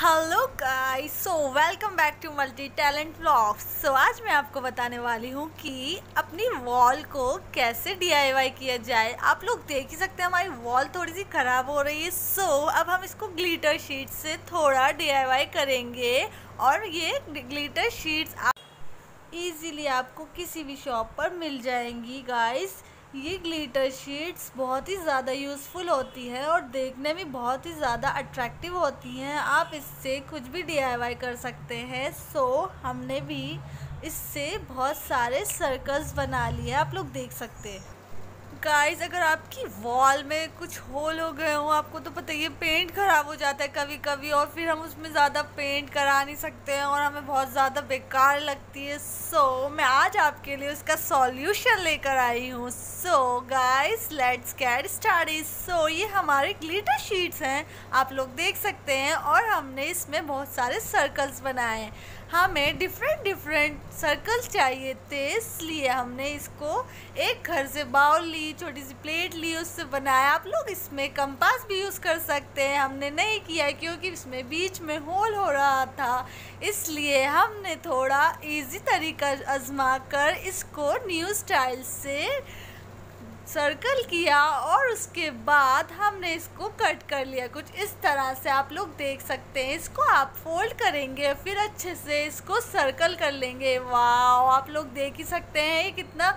Hello guys so welcome back to multi talent vlogs so आज मैं आपको बताने वाली हूँ कि अपनी वॉल को कैसे डीआईवाई किया जाए। आप लोग देख ही सकते हैं हमारी वॉल थोड़ी सी ख़राब हो रही है। सो so, अब हम इसको ग्लिटर शीट से थोड़ा डीआईवाई करेंगे और ये ग्लिटर शीट्स आप इजीली आपको किसी भी शॉप पर मिल जाएँगी गाइस ये ग्लिटर शीट्स बहुत ही ज़्यादा यूज़फुल होती है और देखने में बहुत ही ज़्यादा अट्रैक्टिव होती हैं। आप इससे कुछ भी डीआईवाई कर सकते हैं। सो हमने भी इससे बहुत सारे सर्कल्स बना लिए आप लोग देख सकते हैं। गाइस अगर आपकी वॉल में कुछ होल हो गए हो आपको तो पता ही है पेंट ख़राब हो जाता है कभी कभी और फिर हम उसमें ज़्यादा पेंट करा नहीं सकते हैं और हमें बहुत ज़्यादा बेकार लगती है। सो so, मैं आज आपके लिए उसका सॉल्यूशन लेकर आई हूँ। So guys let's get start so ये हमारे ग्लिटर शीट्स हैं। आप लोग देख सकते हैं और हमने इसमें बहुत सारे सर्कल्स बनाए हैं। हमें डिफरेंट डिफरेंट सर्कल्स चाहिए थे इसलिए हमने इसको एक घर से बाउल ली छोटी सी प्लेट ली, उससे बनाया। आप लोग इसमें कंपास भी यूज़ कर सकते हैं। हमने नहीं किया क्योंकि इसमें बीच में होल हो रहा था। इसलिए हमने थोड़ा इजी तरीका आजमा कर इसको न्यू स्टाइल से सर्कल किया और उसके बाद हमने इसको कट कर लिया। कुछ इस तरह से आप लोग देख सकते हैं। इसको आप फोल्ड करेंगे, फिर अच्छे से इसको सर्कल कर लेंगे। वाह आप लोग देख ही सकते हैं कितना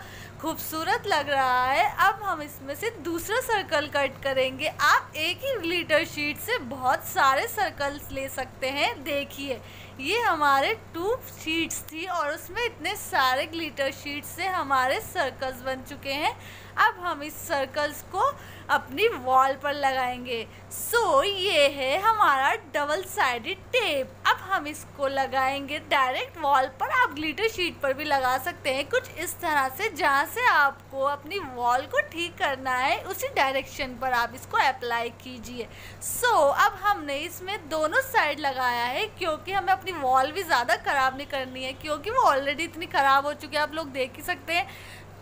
खूबसूरत लग रहा है। अब हम इसमें से दूसरा सर्कल कट करेंगे। आप एक ही ग्लिटर शीट से बहुत सारे सर्कल्स ले सकते हैं। देखिए, ये हमारे टू शीट्स थी और उसमें इतने सारे ग्लिटर शीट से हमारे सर्कल्स बन चुके हैं। अब हम इस सर्कल्स को अपनी वॉल पर लगाएँगे। सो ये है हमारा डबल साइडेड टेप अब हम इसको लगाएँगे डायरेक्ट वॉल पर। आप ग्लिटर शीट पर भी लगा सकते हैं। कुछ इस तरह से जहाँ से आपको अपनी वॉल को ठीक करना है उसी डायरेक्शन पर आप इसको अप्लाई कीजिए। सो so, अब हमने इसमें दोनों साइड लगाया है क्योंकि हमें अपनी वॉल भी ज़्यादा ख़राब नहीं करनी है क्योंकि वो ऑलरेडी इतनी ख़राब हो चुकी है। आप लोग देख ही सकते हैं।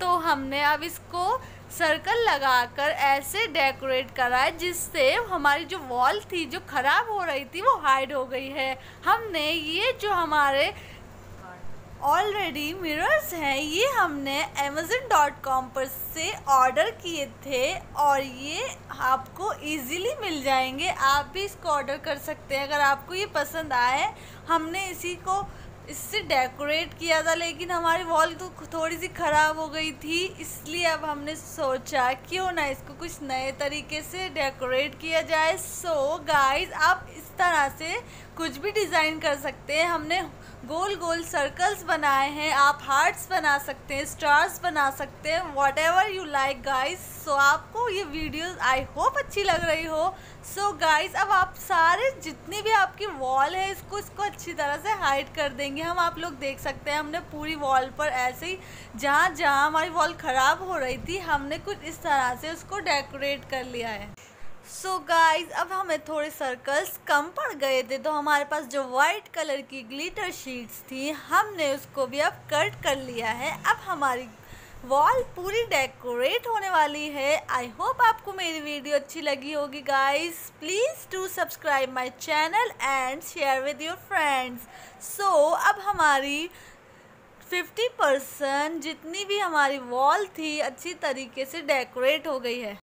तो हमने अब इसको सर्कल लगाकर ऐसे डेकोरेट करा है, जिससे हमारी जो वॉल थी, जो ख़राब हो रही थी, वो हाइड हो गई है। हमने ये जो हमारे ऑलरेडी मिरर्स हैं, ये हमने अमेज़न डॉट कॉम पर से ऑर्डर किए थे और ये आपको इजीली मिल जाएँगे। आप भी इसको ऑर्डर कर सकते हैं। अगर आपको ये पसंद आए, हमने इसी को इससे डेकोरेट किया था लेकिन हमारी वॉल तो थोड़ी सी ख़राब हो गई थी इसलिए अब हमने सोचा क्यों ना इसको कुछ नए तरीके से डेकोरेट किया जाए। सो so, गाइस आप इस तरह से कुछ भी डिज़ाइन कर सकते हैं। हमने गोल गोल सर्कल्स बनाए हैं, आप हार्ट्स बना सकते हैं स्टार्स बना सकते हैं whatever you like guys so आपको ये वीडियो आई होप अच्छी लग रही हो. सो so गाइज़ अब आप सारे जितनी भी आपकी वॉल है, इसको इसको अच्छी तरह से हाइड कर देंगे. हम आप लोग देख सकते हैं, हमने पूरी वॉल पर ऐसे ही जहाँ जहाँ हमारी वॉल ख़राब हो रही थी, हमने कुछ इस तरह से उसको डेकोरेट कर लिया है. सो so गाइस अब हमें थोड़े सर्कल्स कम पड़ गए थे तो हमारे पास जो वाइट कलर की ग्लिटर शीट्स थी, हमने उसको भी अब कट कर लिया है। अब हमारी वॉल पूरी डेकोरेट होने वाली है। आई होप आपको मेरी वीडियो अच्छी लगी होगी guys please to subscribe my channel and share with your friends so अब हमारी 50 परसेंट जितनी भी हमारी वॉल थी, अच्छी तरीके से डेकोरेट हो गई है।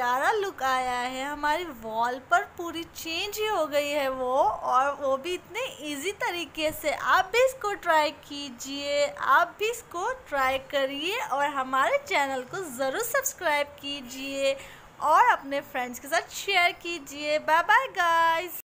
प्यारा लुक आया है। हमारी वॉल पर पूरी चेंज ही हो गई है वो, और वो भी इतने इजी तरीके से। आप भी इसको ट्राई कीजिए, आप भी इसको ट्राई करिए, और हमारे चैनल को ज़रूर सब्सक्राइब कीजिए, और अपने फ्रेंड्स के साथ शेयर कीजिए। Bye bye guys